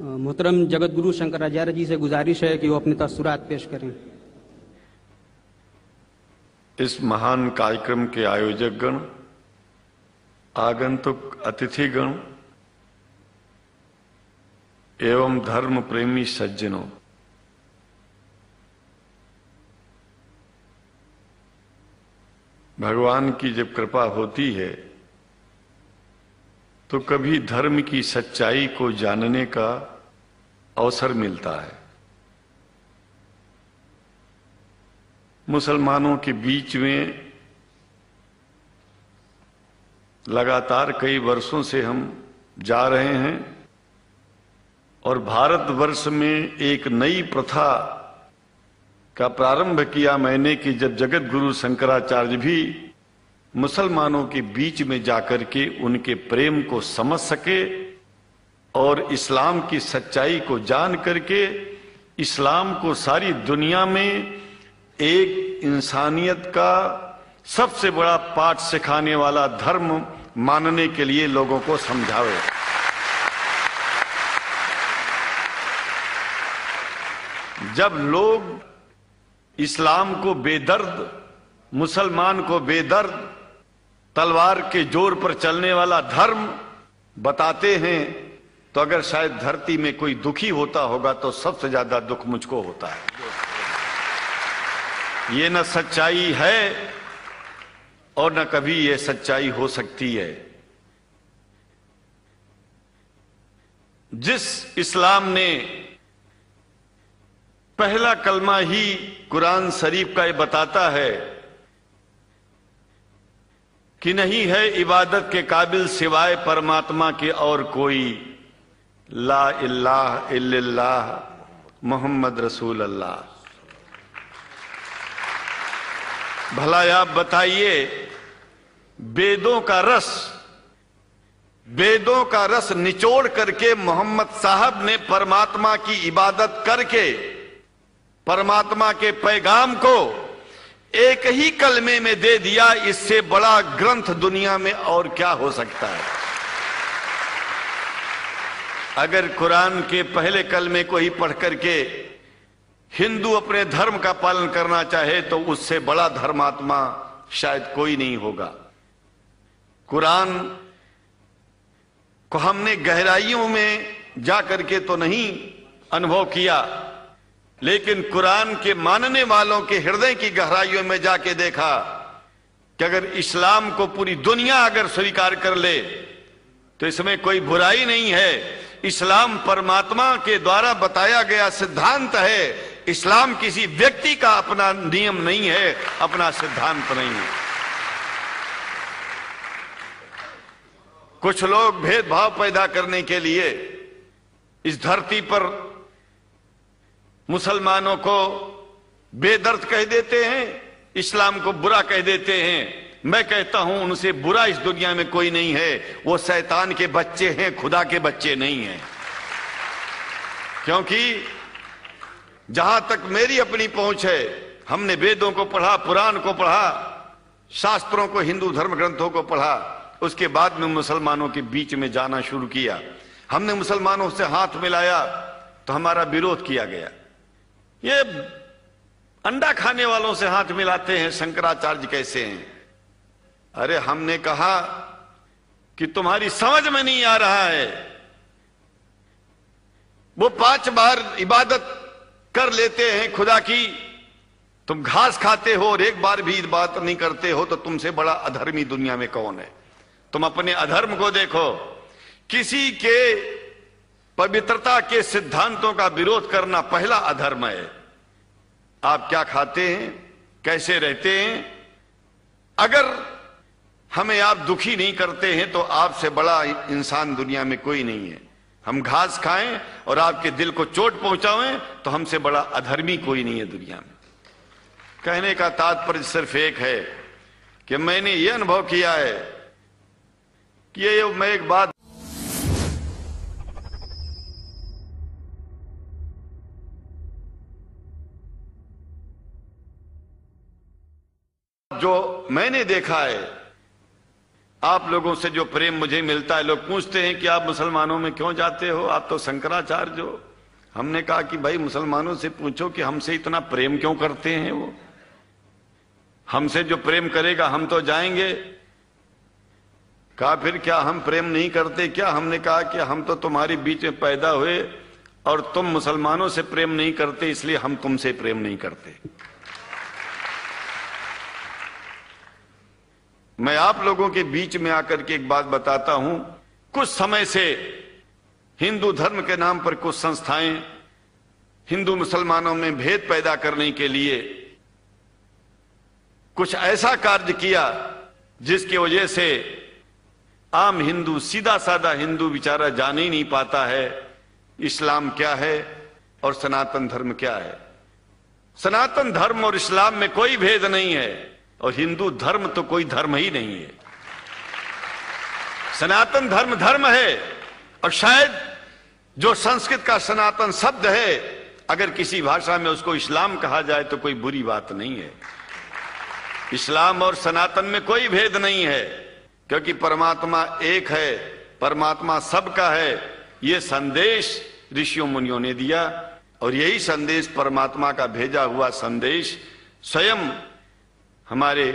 मोहतरम जगत गुरु शंकराचार्य जी से गुजारिश है कि वो अपनी तस्वुरात पेश करें। इस महान कार्यक्रम के आयोजक गण आगंतुक अतिथिगण एवं धर्म प्रेमी सज्जनों, भगवान की जब कृपा होती है तो कभी धर्म की सच्चाई को जानने का अवसर मिलता है। मुसलमानों के बीच में लगातार कई वर्षों से हम जा रहे हैं और भारतवर्ष में एक नई प्रथा का प्रारंभ किया मैंने कि जब जगत गुरु शंकराचार्य भी मुसलमानों के बीच में जाकर के उनके प्रेम को समझ सके और इस्लाम की सच्चाई को जान करके इस्लाम को सारी दुनिया में एक इंसानियत का सबसे बड़ा पाठ सिखाने वाला धर्म मानने के लिए लोगों को समझावे। जब लोग इस्लाम को बेदर्द, मुसलमान को बेदर्द तलवार के ज़ोर पर चलने वाला धर्म बताते हैं तो अगर शायद धरती में कोई दुखी होता होगा तो सबसे ज़्यादा दुख मुझको होता है। ये न सच्चाई है, और न कभी ये सच्चाई हो सकती है। जिस इस्लाम ने पहला कलमा ही कुरान शरीफ का ये बताता है कि नहीं है इबादत के काबिल सिवाय परमात्मा के और कोई। ला इल्लाह इल्लल्लाह मोहम्मद रसूल अल्लाह भला आप बताइए, वेदों का रस, वेदों का रस निचोड़ करके मोहम्मद साहब ने परमात्मा की इबादत करके, परमात्मा के पैगाम को एक ही कलमे में दे दिया, इससे बड़ा ग्रंथ दुनिया में और क्या हो सकता है? अगर कुरान के पहले कलमे को ही पढ़ करके हिंदू अपने धर्म का पालन करना चाहे तो उससे बड़ा धर्मात्मा शायद कोई नहीं होगा। कुरान को हमने गहराइयों में जाकर के तो नहीं अनुभव किया लेकिन कुरान के मानने वालों के हृदय की गहराइयों में जाके देखा कि अगर इस्लाम को पूरी दुनिया अगर स्वीकार कर ले तो इसमें कोई बुराई नहीं है। इस्लाम परमात्मा के द्वारा बताया गया सिद्धांत है, इस्लाम किसी व्यक्ति का अपना नियम नहीं है, अपना सिद्धांत नहीं है। कुछ लोग भेदभाव पैदा करने के लिए इस धरती पर मुसलमानों को बेदर्द कह देते हैं, इस्लाम को बुरा कह देते हैं। मैं कहता हूँ, उनसे बुरा इस दुनिया में कोई नहीं है। वो शैतान के बच्चे हैं, खुदा के बच्चे नहीं हैं। क्योंकि जहाँ तक मेरी अपनी पहुँच है, हमने वेदों को पढ़ा, पुराण को पढ़ा, शास्त्रों को, हिंदू धर्म ग्रंथों को पढ़ा, उसके बाद में मुसलमानों के बीच में जाना शुरू किया। हमने मुसलमानों से हाथ मिलाया तो हमारा विरोध किया गया। ये अंडा खाने वालों से हाथ मिलाते हैं, शंकराचार्य कैसे हैं? अरे, हमने कहा कि तुम्हारी समझ में नहीं आ रहा है। वो पाँच बार इबादत कर लेते हैं खुदा की। तुम घास खाते हो और एक बार भी बात नहीं करते हो तो तुमसे बड़ा अधर्मी दुनिया में कौन है? तुम अपने अधर्म को देखो। किसी के पवित्रता के सिद्धांतों का विरोध करना पहला अधर्म है। आप क्या खाते हैं? कैसे रहते हैं? अगर हमें आप दुखी नहीं करते हैं तो आपसे बड़ा इंसान दुनिया में कोई नहीं है। हम घास खाएँ और आपके दिल को चोट पहुंचाएँ तो हमसे बड़ा अधर्मी कोई नहीं है दुनिया में। कहने का तात्पर्य सिर्फ़ एक है कि मैंने ये अनुभव किया है कि ये मैं एक बात जो मैंने देखा है, आप लोगों से जो प्रेम मुझे मिलता है, लोग पूछते हैं कि आप मुसलमानों में क्यों जाते हो? आप तो शंकराचार्य हो। हमने कहा कि भाई, मुसलमानों से पूछो कि हमसे इतना प्रेम क्यों करते हैं वो? हमसे जो प्रेम करेगा, हम तो जाएँगे। कहा, फिर क्या हम प्रेम नहीं करते? क्या हमने कहा कि हम तो तुम्हारे बीच में पैदा हुए और तुम मुसलमानों से प्रेम नहीं करते, इसलिए हम तुमसे प्रेम नहीं करते। मैं आप लोगों के बीच में आकर के एक बात बताता हूँ। कुछ समय से हिंदू धर्म के नाम पर कुछ संस्थाएँ हिंदू मुसलमानों में भेद पैदा करने के लिए कुछ ऐसा कार्य किया जिसकी वजह से आम हिंदू सीधा साधा हिंदू बेचारा जान ही नहीं पाता है इस्लाम क्या है और सनातन धर्म क्या है। सनातन धर्म और इस्लाम में कोई भेद नहीं है। और हिंदू धर्म तो कोई धर्म ही नहीं है। सनातन धर्म धर्म है, और शायद जो संस्कृत का सनातन शब्द है, अगर किसी भाषा में उसको इस्लाम कहा जाए तो कोई बुरी बात नहीं है। इस्लाम और सनातन में कोई भेद नहीं है, क्योंकि परमात्मा एक है, परमात्मा सबका है। ये संदेश ऋषियों मुनियों ने दिया, और यही संदेश परमात्मा का भेजा हुआ संदेश स्वयं हमारे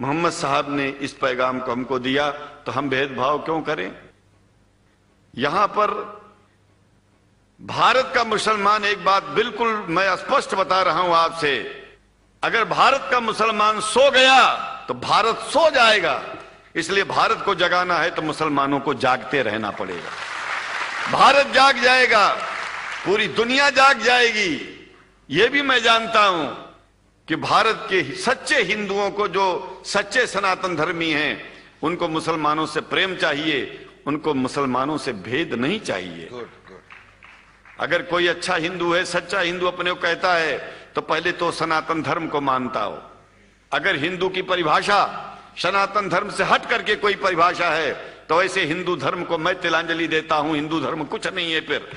मोहम्मद साहब ने इस पैगाम को हमको दिया तो हम भेदभाव क्यों करें? यहाँ पर भारत का मुसलमान, एक बात बिल्कुल मैं स्पष्ट बता रहा हूँ आपसे। अगर भारत का मुसलमान सो गया तो भारत सो जाएगा। इसलिए भारत को जगाना है तो मुसलमानों को जागते रहना पड़ेगा। भारत जाग जाएगा, पूरी दुनिया जाग जाएगी। यह भी मैं जानता हूँ कि भारत के सच्चे हिंदुओं को जो सच्चे सनातन धर्मी हैं उनको मुसलमानों से प्रेम चाहिए उनको मुसलमानों से भेद नहीं चाहिए। अगर कोई अच्छा हिंदू है सच्चा हिंदू अपने को कहता है तो पहले तो सनातन धर्म को मानता हो। अगर हिंदू की परिभाषा सनातन धर्म से हट करके कोई परिभाषा है तो ऐसे हिंदू धर्म को मैं तिलांजलि देता हूँ हिंदू धर्म कुछ नहीं है फिर।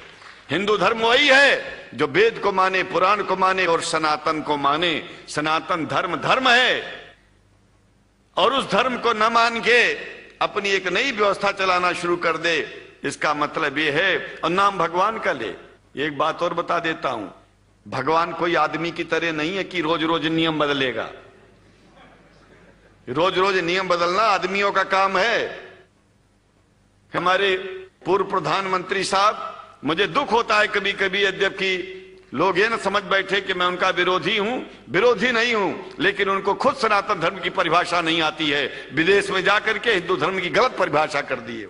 हिंदू धर्म वही है जो वेद को माने, पुराण को माने और सनातन को माने। सनातन धर्म धर्म है। और उस धर्म को न मान के अपनी एक नई व्यवस्था चलाना शुरू कर दे, इसका मतलब यह है। और नाम भगवान का ले। एक बात और बता देता हूँ। भगवान कोई आदमी की तरह नहीं है कि रोज रोज नियम बदलेगा। रोज रोज नियम बदलना आदमियों का काम है। हमारे पूर्व प्रधानमंत्री साहब मुझे दुख होता है कभी कभी यद्यपि लोग ये ना समझ बैठे कि मैं उनका विरोधी हूँ। विरोधी नहीं हूँ, लेकिन उनको खुद सनातन धर्म की परिभाषा नहीं आती है। विदेश में जाकर के हिंदू धर्म की गलत परिभाषा कर दी है।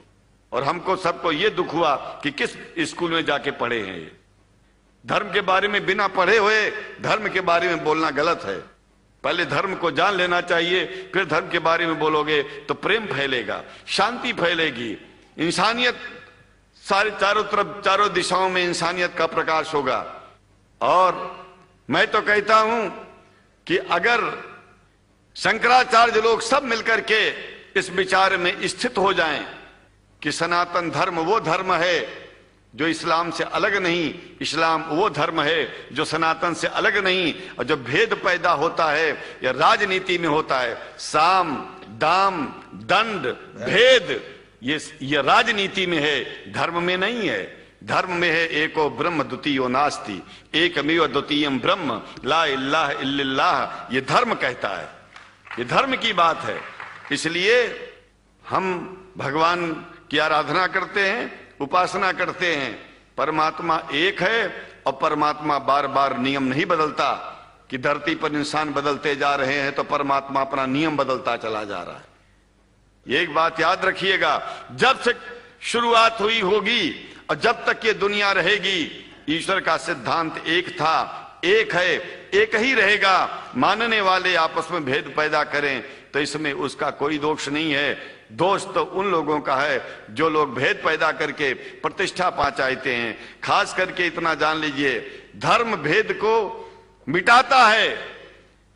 और हमको सबको ये दुख हुआ कि किस स्कूल में जाके पढ़े हैं ये। धर्म के बारे में बिना पढ़े हुए, धर्म के बारे में बोलना गलत है। पहले धर्म को जान लेना चाहिए, फिर धर्म के बारे में बोलोगे तो प्रेम फैलेगा, शांति फैलेगी। इंसानियत सारे चारों तरफ़, चारों दिशाओं में इंसानियत का प्रकाश होगा। और मैं तो कहता हूँ कि अगर शंकराचार्य लोग सब मिलकर के इस विचार में स्थित हो जाएँ कि सनातन धर्म वो धर्म है जो इस्लाम से अलग नहीं, इस्लाम वो धर्म है जो सनातन से अलग नहीं, और जो भेद पैदा होता है या राजनीति में होता है, साम, दाम, दंड, भेद ये ये राजनीति में है, धर्म में नहीं है। धर्म में है एको ब्रह्म द्वितीय नास्ति एक अमीव द्वितीय ब्रह्म, ला इल्लाह इल्लाह ये धर्म कहता है। ये धर्म की बात है। इसलिए हम भगवान की आराधना करते हैं, उपासना करते हैं। परमात्मा एक है और परमात्मा बार बार नियम नहीं बदलता कि धरती पर इंसान बदलते जा रहे हैं तो परमात्मा अपना नियम बदलता चला जा रहा है। एक बात याद रखिएगा, जब से शुरुआत हुई होगी और जब तक ये दुनिया रहेगी, ईश्वर का सिद्धांत एक था, एक है, एक ही रहेगा। मानने वाले आपस में भेद पैदा करें तो इसमें उसका कोई दोष नहीं है। दोष तो उन लोगों का है जो लोग भेद पैदा करके प्रतिष्ठा पा चाहते हैं। खास करके इतना जान लीजिए, धर्म भेद को मिटाता है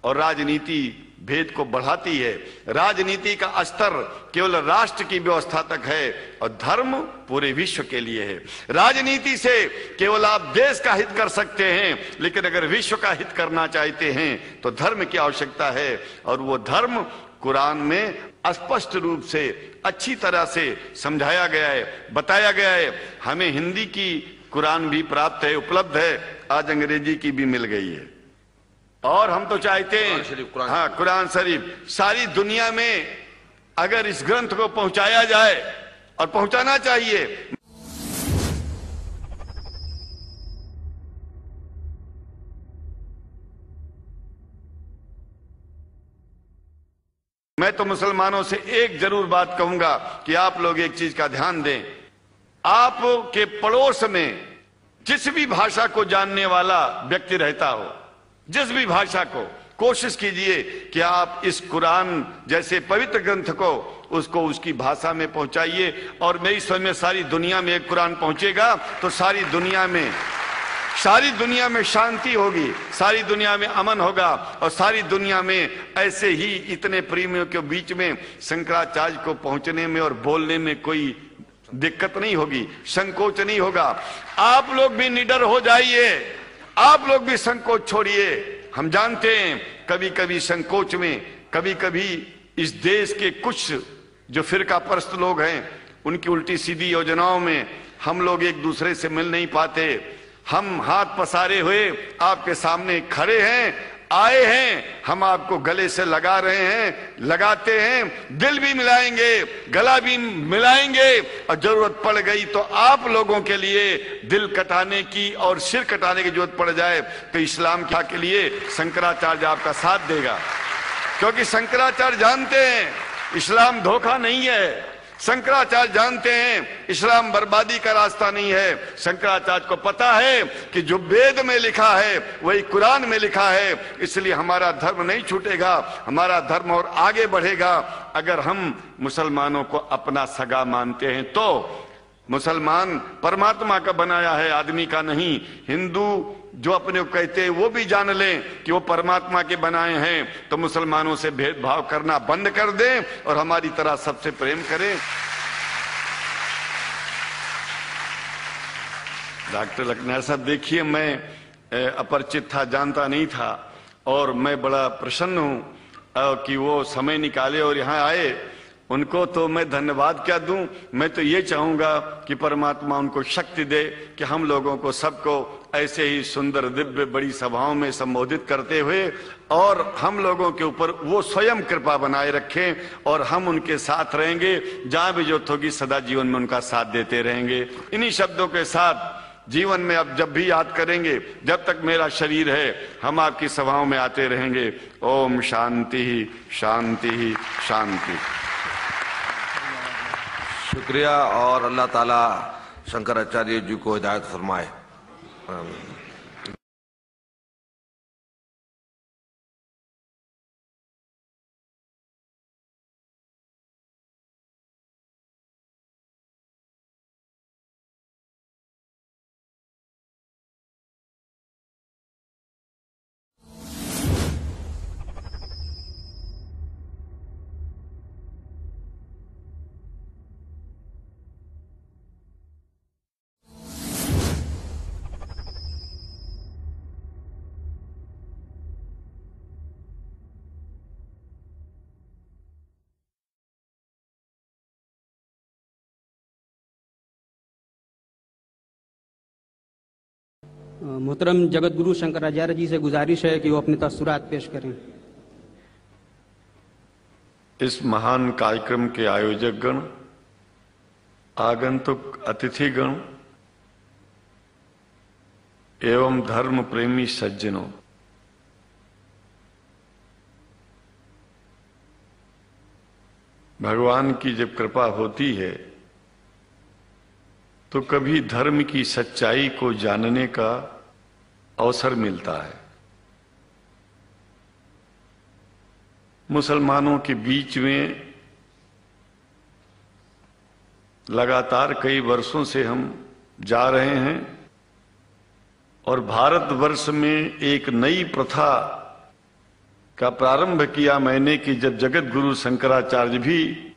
और राजनीति भेद को बढ़ाती है। राजनीति का स्तर केवल राष्ट्र की व्यवस्था तक है और धर्म पूरे विश्व के लिए है। राजनीति से केवल आप देश का हित कर सकते हैं, लेकिन अगर विश्व का हित करना चाहते हैं तो धर्म की आवश्यकता है और वो धर्म कुरान में स्पष्ट रूप से, अच्छी तरह से समझाया गया है, बताया गया है। हमें हिंदी की कुरान भी प्राप्त है, उपलब्ध है, आज अंग्रेज़ी की भी मिल गई है। और हम तो चाहते हैं हाँ कुरान शरीफ सारी दुनिया में अगर इस ग्रंथ को पहुँचाया जाए और पहुंचाना चाहिए। मैं तो मुसलमानों से एक ज़रूर बात कहूँगा कि आप लोग एक चीज़ का ध्यान दें। आप के पड़ोस में जिस भी भाषा को जानने वाला व्यक्ति रहता हो जिस भी भाषा को कोशिश कीजिए कि आप इस कुरान जैसे पवित्र ग्रंथ को उसको उसकी भाषा में पहुंचाइए और मेरी समझ में सारी दुनिया में एक कुरान पहुंचेगा तो सारी दुनिया में, सारी दुनिया में शांति होगी, सारी दुनिया में अमन होगा और सारी दुनिया में ऐसे ही इतने प्रेमियों के बीच में शंकराचार्य को पहुँचने में और बोलने में कोई दिक्कत नहीं होगी, संकोच नहीं होगा। आप लोग भी निडर हो जाइए। आप लोग भी संकोच छोड़िए। हम जानते हैं कभी कभी संकोच में कभी कभी इस देश के कुछ जो फिरका परस्त लोग हैं, उनकी उल्टी सीधी योजनाओं में हम लोग एक दूसरे से मिल नहीं पाते। हम हाथ पसारे हुए आपके सामने खड़े हैं आए हैं, हम आपको गले से लगा रहे हैं, लगाते हैं, दिल भी मिलाएँगे, गला भी मिलाएँगे। और ज़रूरत पड़ गई तो आप लोगों के लिए दिल कटाने की और सिर कटाने की ज़रूरत पड़ जाए तो इस्लाम क्या के लिए शंकराचार्य आपका साथ देगा। क्योंकि शंकराचार्य जानते हैं, इस्लाम धोखा नहीं है। शंकराचार्य जानते हैं, इस्लाम बर्बादी का रास्ता नहीं है। शंकराचार्य को पता है कि जो वेद में लिखा है, वही कुरान में लिखा है। इसलिए हमारा धर्म नहीं छूटेगा, हमारा धर्म और आगे बढ़ेगा। अगर हम मुसलमानों को अपना सगा मानते हैं तो मुसलमान परमात्मा का बनाया है, आदमी का नहीं। हिंदू जो अपने को कहते हैं, वो भी जान लें कि वो परमात्मा के बनाए हैं। तो मुसलमानों से भेदभाव करना बंद कर दें और हमारी तरह सबसे प्रेम करें। डॉक्टर लखनऊ साहब, देखिए, मैं अपरिचित था, जानता नहीं था। और मैं बड़ा प्रसन्न हूँ कि वो समय निकाले और यहाँ आए। उनको तो मैं धन्यवाद क्या दूँ? मैं तो ये चाहूँगा कि परमात्मा उनको शक्ति दे, कि हम लोगों को सबको ऐसे ही सुंदर दिव्य बड़ी सभाओं में संबोधित करते हुए और हम लोगों के ऊपर वो स्वयं कृपा बनाए रखें और हम उनके साथ रहेंगे। जहाँ भी जो होगी, सदा जीवन में उनका साथ देते रहेंगे। इन्हीं शब्दों के साथ जीवन में अब जब भी याद करेंगे, जब तक मेरा शरीर है, हम आपकी सभाओं में आते रहेंगे। ओम शांति ही शांति ही शांति। शुक्रिया और अल्लाह ताला शंकराचार्य जी को हिदायत फरमाए। Um, मोहतरम जगत गुरु शंकराचार्य जी से गुजारिश है कि वो अपनी तस्वीरात पेश करें। इस महान कार्यक्रम के आयोजक गण आगंतुक अतिथिगण एवं धर्म प्रेमी सज्जनों, भगवान की जब कृपा होती है तो कभी धर्म की सच्चाई को जानने का अवसर मिलता है। मुसलमानों के बीच में लगातार कई वर्षों से हम जा रहे हैं और भारतवर्ष में एक नई प्रथा का प्रारंभ किया मैंने कि जब जगत गुरु शंकराचार्य भी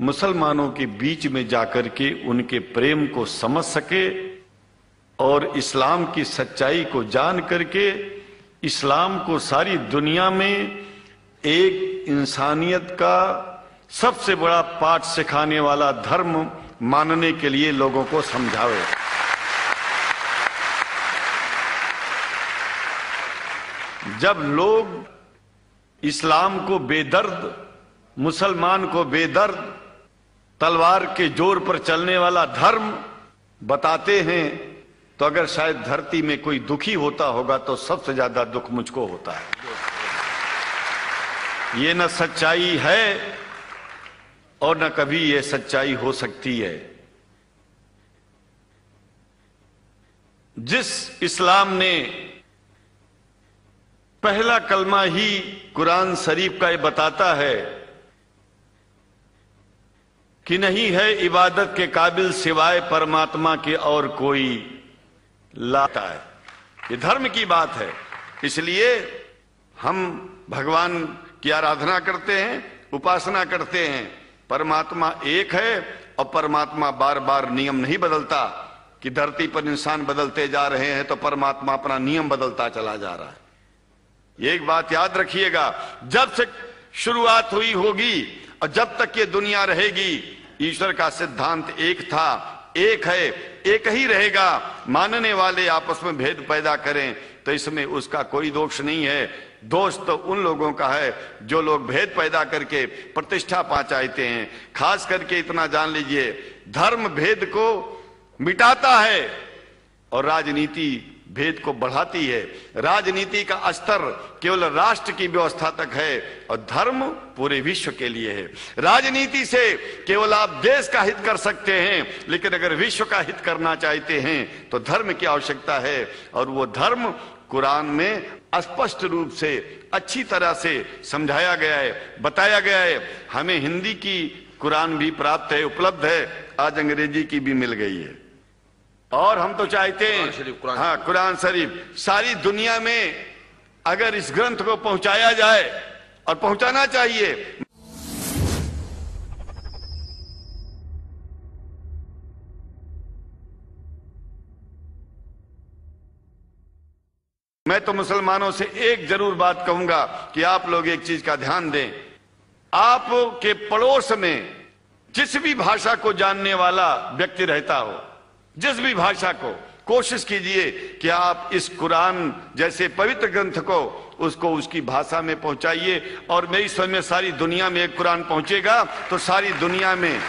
मुसलमानों के बीच में जाकर के उनके प्रेम को समझ सके और इस्लाम की सच्चाई को जान करके इस्लाम को सारी दुनिया में एक इंसानियत का सबसे बड़ा पाठ सिखाने वाला धर्म मानने के लिए लोगों को समझावे। जब लोग इस्लाम को बेदर्द, मुसलमान को बेदर्द तलवार के ज़ोर पर चलने वाला धर्म बताते हैं तो अगर शायद धरती में कोई दुखी होता होगा तो सबसे ज़्यादा दुख मुझको होता है। ये न सच्चाई है, और न कभी ये सच्चाई हो सकती है। जिस इस्लाम ने पहला कलमा ही कुरान शरीफ का ये बताता है कि नहीं है इबादत के काबिल सिवाय परमात्मा के और कोई लाता है। ये धर्म की बात है। इसलिए हम भगवान की आराधना करते हैं, उपासना करते हैं। परमात्मा एक है और परमात्मा बार बार नियम नहीं बदलता कि धरती पर इंसान बदलते जा रहे हैं तो परमात्मा अपना नियम बदलता चला जा रहा है। एक बात याद रखिएगा, जब से शुरुआत हुई होगी और जब तक ये दुनिया रहेगी, ईश्वर का सिद्धांत एक था, एक है, एक ही रहेगा। मानने वाले आपस में भेद पैदा करें तो इसमें उसका कोई दोष नहीं है। दोष तो उन लोगों का है जो लोग भेद पैदा करके प्रतिष्ठा पा चाहते हैं। खास करके इतना जान लीजिए, धर्म भेद को मिटाता है और राजनीति भेद को बढ़ाती है। राजनीति का स्तर केवल राष्ट्र की व्यवस्था तक है और धर्म पूरे विश्व के लिए है। राजनीति से केवल आप देश का हित कर सकते हैं, लेकिन अगर विश्व का हित करना चाहते हैं तो धर्म की आवश्यकता है और वो धर्म कुरान में स्पष्ट रूप से, अच्छी तरह से समझाया गया है, बताया गया है। हमें हिंदी की कुरान भी प्राप्त है, उपलब्ध है, आज अंग्रेज़ी की भी मिल गई है। और हम तो चाहते हैं हाँ कुरान शरीफ सारी दुनिया में अगर इस ग्रंथ को पहुँचाया जाए और पहुंचाना चाहिए। मैं तो मुसलमानों से एक ज़रूर बात कहूँगा कि आप लोग एक चीज़ का ध्यान दें। आप के पड़ोस में जिस भी भाषा को जानने वाला व्यक्ति रहता हो जिस भी भाषा को कोशिश कीजिए कि आप इस कुरान जैसे पवित्र ग्रंथ को उसको उसकी भाषा में पहुंचाइए और मेरी समझ में सारी दुनिया में एक कुरान पहुंचेगा तो सारी दुनिया में,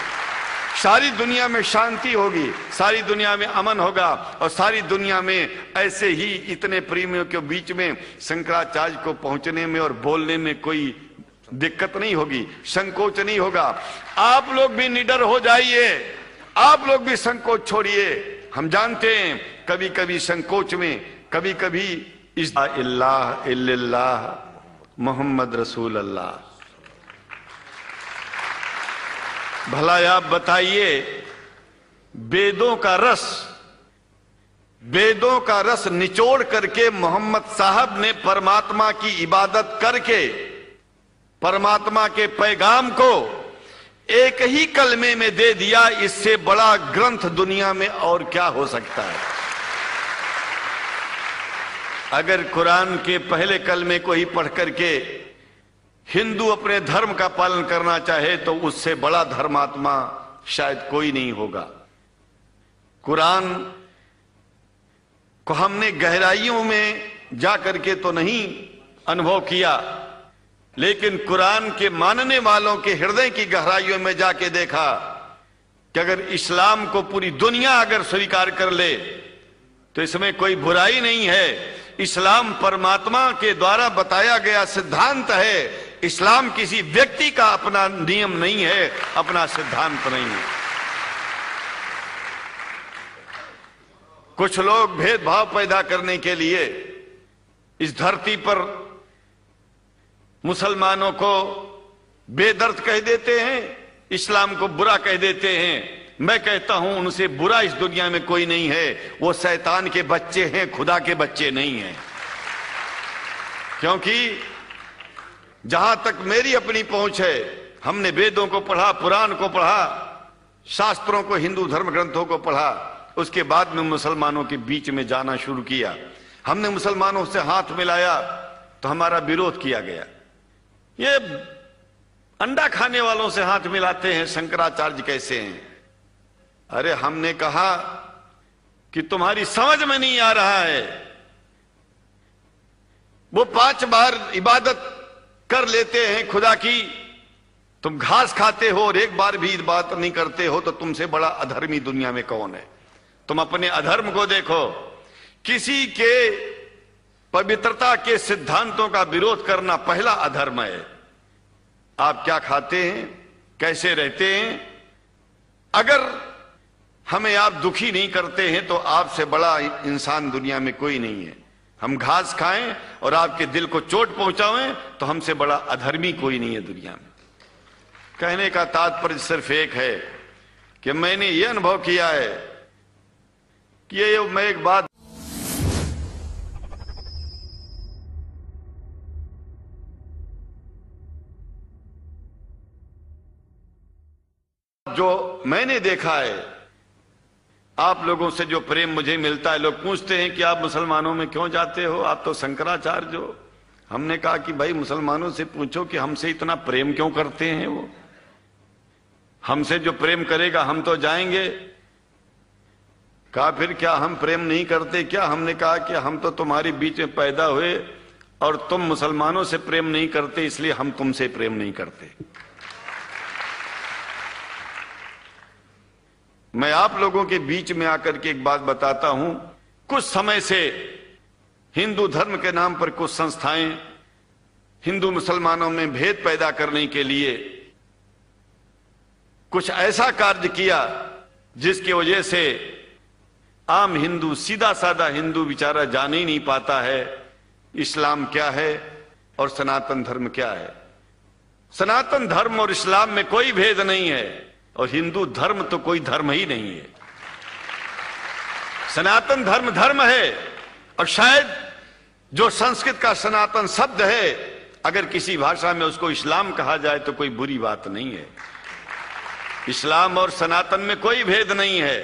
सारी दुनिया में शांति होगी, सारी दुनिया में अमन होगा और सारी दुनिया में ऐसे ही इतने प्रेमियों के बीच में शंकराचार्य को पहुँचने में और बोलने में कोई दिक्कत नहीं होगी, संकोच नहीं होगा। आप लोग भी निडर हो जाइए। आप लोग भी संकोच छोड़िए। हम जानते हैं कभी कभी संकोच में कभी कभी इल्लाह मोहम्मद रसूल अल्लाह भला आप बताइए, वेदों का रस, वेदों का रस निचोड़ करके मोहम्मद साहब ने परमात्मा की इबादत करके, परमात्मा के पैगाम को एक ही कलमे में दे दिया, इससे बड़ा ग्रंथ दुनिया में और क्या हो सकता है? अगर कुरान के पहले कलमे को ही पढ़ करके हिंदू अपने धर्म का पालन करना चाहे तो उससे बड़ा धर्मात्मा शायद कोई नहीं होगा। कुरान को हमने गहराइयों में जा करके तो नहीं अनुभव किया लेकिन कुरान के मानने वालों के हृदय की गहराइयों में जाके देखा कि अगर इस्लाम को पूरी दुनिया अगर स्वीकार कर ले तो इसमें कोई बुराई नहीं है। इस्लाम परमात्मा के द्वारा बताया गया सिद्धांत है, इस्लाम किसी व्यक्ति का अपना नियम नहीं है, अपना सिद्धांत नहीं है। कुछ लोग भेदभाव पैदा करने के लिए इस धरती पर मुसलमानों को बेदर्द कह देते हैं, इस्लाम को बुरा कह देते हैं। मैं कहता हूँ, उनसे बुरा इस दुनिया में कोई नहीं है। वो शैतान के बच्चे हैं, खुदा के बच्चे नहीं हैं। क्योंकि जहाँ तक मेरी अपनी पहुँच है, हमने वेदों को पढ़ा, पुराण को पढ़ा, शास्त्रों को, हिंदू धर्म ग्रंथों को पढ़ा, उसके बाद में मुसलमानों के बीच में जाना शुरू किया। हमने मुसलमानों से हाथ मिलाया तो हमारा विरोध किया गया। ये अंडा खाने वालों से हाथ मिलाते हैं, शंकराचार्य कैसे हैं? अरे, हमने कहा कि तुम्हारी समझ में नहीं आ रहा है। वो पाँच बार इबादत कर लेते हैं खुदा की। तुम घास खाते हो और एक बार भी बात नहीं करते हो तो तुमसे बड़ा अधर्मी दुनिया में कौन है? तुम अपने अधर्म को देखो। किसी के पवित्रता के सिद्धांतों का विरोध करना पहला अधर्म है। आप क्या खाते हैं? कैसे रहते हैं? अगर हमें आप दुखी नहीं करते हैं तो आपसे बड़ा इंसान दुनिया में कोई नहीं है। हम घास खाएँ और आपके दिल को चोट पहुंचाएँ तो हमसे बड़ा अधर्मी कोई नहीं है दुनिया में। कहने का तात्पर्य सिर्फ़ एक है कि मैंने यह अनुभव किया है कि ये मैं एक बात मैंने देखा है। आप लोगों से जो प्रेम मुझे मिलता है, लोग पूछते हैं कि आप मुसलमानों में क्यों जाते हो? आप तो शंकराचार्य हो। हमने कहा कि भाई, मुसलमानों से पूछो कि हमसे इतना प्रेम क्यों करते हैं वो? हमसे जो प्रेम करेगा, हम तो जाएँगे। कहा, फिर क्या हम प्रेम नहीं करते? क्या हमने कहा कि हम तो तुम्हारे बीच में पैदा हुए और तुम मुसलमानों से प्रेम नहीं करते, इसलिए हम तुमसे प्रेम नहीं करते। मैं आप लोगों के बीच में आकर के एक बात बताता हूँ। कुछ समय से हिंदू धर्म के नाम पर कुछ संस्थाएँ हिंदू मुसलमानों में भेद पैदा करने के लिए कुछ ऐसा कार्य किया जिसकी वजह से आम हिंदू सीधा साधा हिंदू बेचारा जान ही नहीं पाता है इस्लाम क्या है और सनातन धर्म क्या है। सनातन धर्म और इस्लाम में कोई भेद नहीं है। और हिंदू धर्म तो कोई धर्म ही नहीं है। सनातन धर्म धर्म है, और शायद जो संस्कृत का सनातन शब्द है, अगर किसी भाषा में उसको इस्लाम कहा जाए तो कोई बुरी बात नहीं है। इस्लाम और सनातन में कोई भेद नहीं है,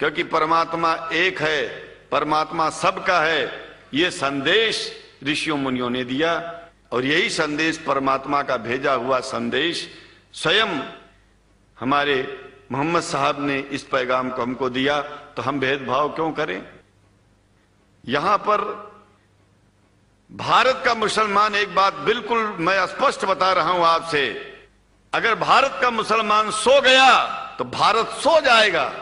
क्योंकि परमात्मा एक है, परमात्मा सबका है। यह संदेश ऋषियों मुनियों ने दिया, और यही संदेश परमात्मा का भेजा हुआ संदेश स्वयं हमारे मोहम्मद साहब ने इस पैगाम को हमको दिया तो हम भेदभाव क्यों करें? यहाँ पर भारत का मुसलमान एक बात बिल्कुल मैं स्पष्ट बता रहा हूँ आपसे। अगर भारत का मुसलमान सो गया तो भारत सो जाएगा।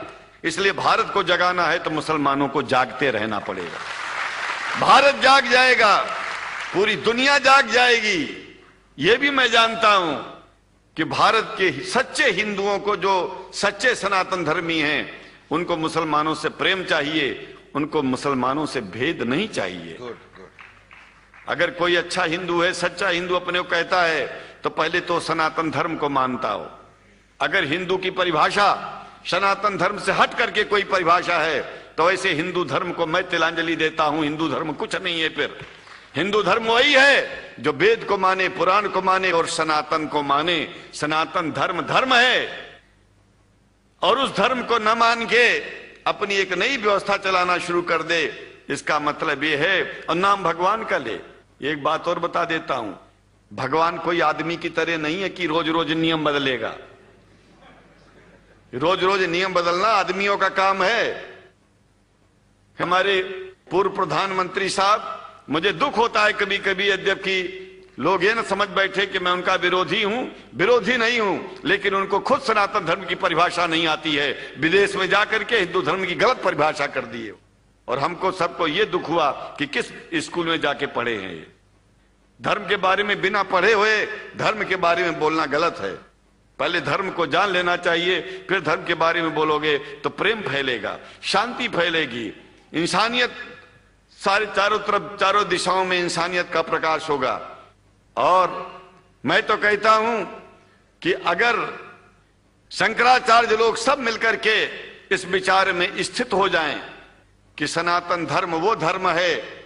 इसलिए भारत को जगाना है तो मुसलमानों को जागते रहना पड़ेगा। भारत जाग जाएगा, पूरी दुनिया जाग जाएगी। यह भी मैं जानता हूँ। कि भारत के सच्चे हिंदुओं को जो सच्चे सनातन धर्मी हैं उनको मुसलमानों से प्रेम चाहिए उनको मुसलमानों से भेद नहीं चाहिए। Good, good. अगर कोई अच्छा हिंदू है सच्चा हिंदू अपने को कहता है तो पहले तो सनातन धर्म को मानता हो। अगर हिंदू की परिभाषा सनातन धर्म से हट करके कोई परिभाषा है तो ऐसे हिंदू धर्म को मैं तिलांजलि देता हूँ हिंदू धर्म कुछ नहीं है फिर। हिंदू धर्म वही है जो वेद को माने, पुराण को माने और सनातन को माने। सनातन धर्म धर्म है। और उस धर्म को न मान के अपनी एक नई व्यवस्था चलाना शुरू कर दे, इसका मतलब यह है। और नाम भगवान का ले। एक बात और बता देता हूँ। भगवान कोई आदमी की तरह नहीं है कि रोज रोज नियम बदलेगा। रोज रोज नियम बदलना आदमियों का काम है। हमारे पूर्व प्रधानमंत्री साहब मुझे दुख होता है कभी कभी यद्यपि लोग ये ना समझ बैठे कि मैं उनका विरोधी हूँ, विरोधी नहीं हूँ, लेकिन उनको खुद सनातन धर्म की परिभाषा नहीं आती है। विदेश में जाकर के हिंदू धर्म की गलत परिभाषा कर दी है। और हमको सबको ये दुख हुआ कि किस स्कूल में जाके पढ़े हैं ये। धर्म के बारे में बिना पढ़े हुए, धर्म के बारे में बोलना गलत है। पहले धर्म को जान लेना चाहिए, फिर धर्म के बारे में बोलोगे तो प्रेम फैलेगा, शांति फैलेगी। इंसानियत सारे चारों तरफ़, चारों दिशाओं में इंसानियत का प्रकाश होगा। और मैं तो कहता हूँ कि अगर शंकराचार्य लोग सब मिलकर के इस विचार में स्थित हो जाएँ कि सनातन धर्म वो धर्म है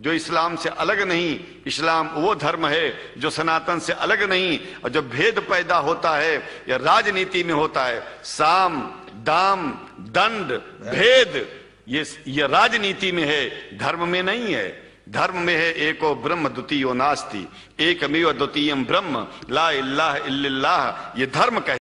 जो इस्लाम से अलग नहीं, इस्लाम वो धर्म है जो सनातन से अलग नहीं, और जो भेद पैदा होता है या राजनीति में होता है, साम, दाम, दंड, भेद ये ये राजनीति में है, धर्म में नहीं है। धर्म में है एको ब्रह्म द्वितीयो नास्ति, एकमेव द्वितीयम ब्रह्म, ला इल्लाह इल्लल्लाह, ये धर्म कह